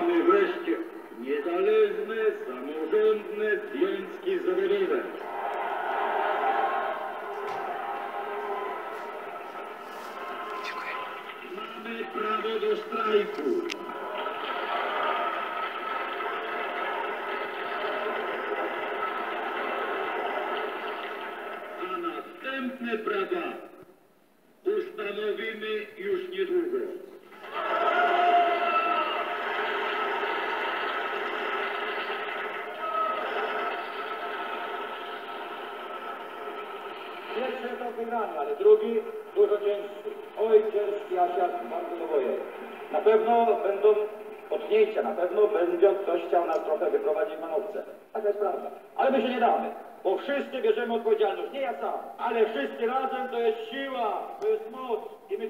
wreszcie niezależne, samorządne związki zawodowe. Mamy prawo do strajku. A następne prawa Pierwszy etap wygrany, ale drugi dużo cięższy. Oj, ciężki Asiak, bardzo do boju. Na pewno będą potknięcia, na pewno będzie ktoś chciał nas trochę wyprowadzić w manowce. Taka jest prawda. Ale my się nie damy, bo wszyscy bierzemy odpowiedzialność. Nie ja sam, ale wszyscy razem to jest siła, to jest moc i to.